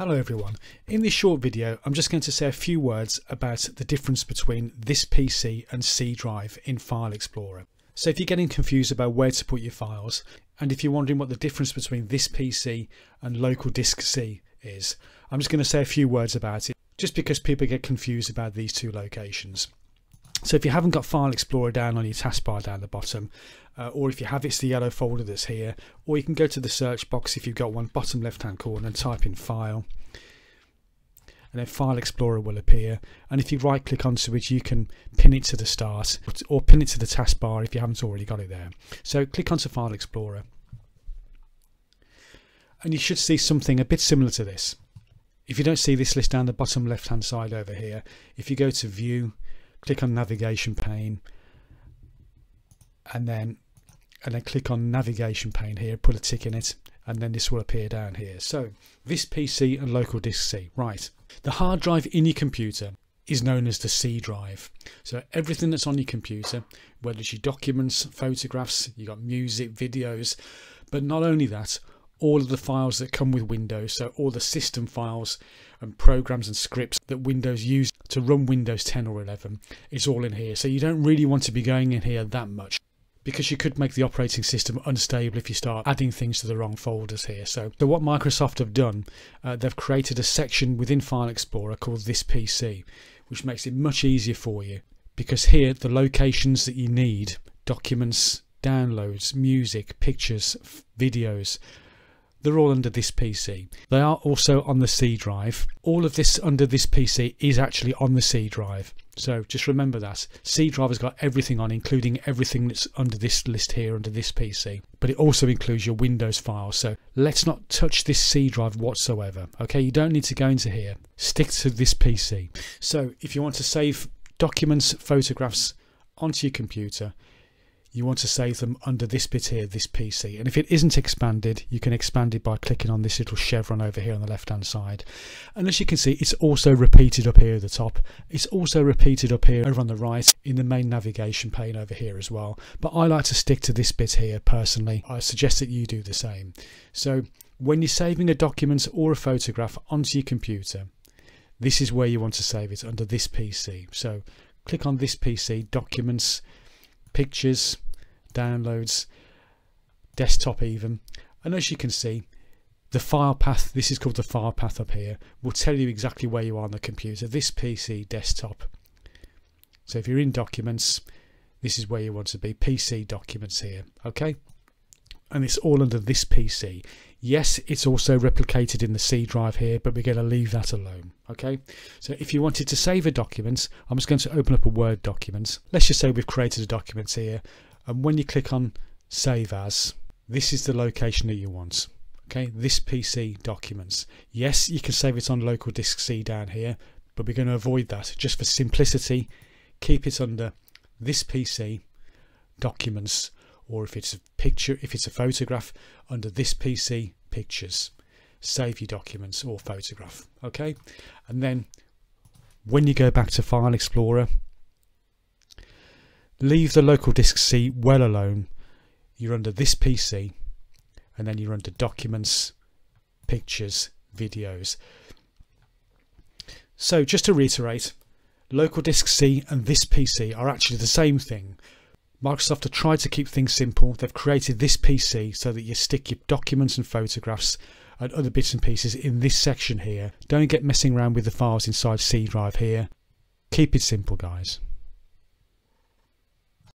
Hello everyone. In this short video I'm just going to say a few words about the difference between this PC and C drive in File Explorer. So if you're getting confused about where to put your files and if you're wondering what the difference between this PC and local disk C is, I'm just going to say a few words about it just because people get confused about these two locations. So if you haven't got File Explorer down on your taskbar down the bottom, uh, or if you have it's the yellow folder that's here, or you can go to the search box if you've got one bottom left hand corner and type in File, and then File Explorer will appear. And if you right click onto it, you can pin it to the start or pin it to the taskbar if you haven't already got it there. So click onto File Explorer, and you should see something a bit similar to this. If you don't see this list down the bottom left hand side over here, if you go to View, click on navigation pane and then and then click on navigation pane here put a tick in it and then this will appear down here. So this PC and local disk C right. The hard drive in your computer is known as the C drive. So everything that's on your computer whether it's your documents photographs you got music videos but not only that all of the files that come with Windows, so all the system files and programs and scripts that Windows use to run Windows 10 or 11 is all in here. So you don't really want to be going in here that much because you could make the operating system unstable if you start adding things to the wrong folders here. So, so what Microsoft have done, uh, they've created a section within File Explorer called This PC, which makes it much easier for you because here the locations that you need, documents, downloads, music, pictures, videos, they're all under this PC. They are also on the C drive. All of this under this PC is actually on the C drive. So just remember that. C drive has got everything on, including everything that's under this list here under this PC. But it also includes your Windows files. So let's not touch this C drive whatsoever. Okay, you don't need to go into here. Stick to this PC. So if you want to save documents, photographs onto your computer, you want to save them under this bit here, this PC. And if it isn't expanded, you can expand it by clicking on this little chevron over here on the left hand side. And as you can see, it's also repeated up here at the top. It's also repeated up here over on the right in the main navigation pane over here as well. But I like to stick to this bit here personally. I suggest that you do the same. So when you're saving a document or a photograph onto your computer, this is where you want to save it under this PC. So click on this PC, Documents, pictures, downloads, desktop even. And as you can see, the file path, this is called the file path up here, will tell you exactly where you are on the computer. This PC desktop. So if you're in documents, this is where you want to be. PC documents here. Okay and it's all under this PC. Yes, it's also replicated in the C drive here, but we're going to leave that alone. Okay, so if you wanted to save a document, I'm just going to open up a Word document. Let's just say we've created a document here, and when you click on Save As, this is the location that you want. Okay, this PC documents. Yes, you can save it on local disk C down here, but we're going to avoid that just for simplicity. Keep it under this PC documents or if it's a picture, if it's a photograph, under this PC, pictures. Save your documents or photograph. Okay, and then when you go back to File Explorer, leave the local disk C well alone. You're under this PC, and then you're under Documents, Pictures, Videos. So just to reiterate, local disk C and this PC are actually the same thing. Microsoft have tried to keep things simple. They've created this PC so that you stick your documents and photographs and other bits and pieces in this section here. Don't get messing around with the files inside C drive here. Keep it simple guys.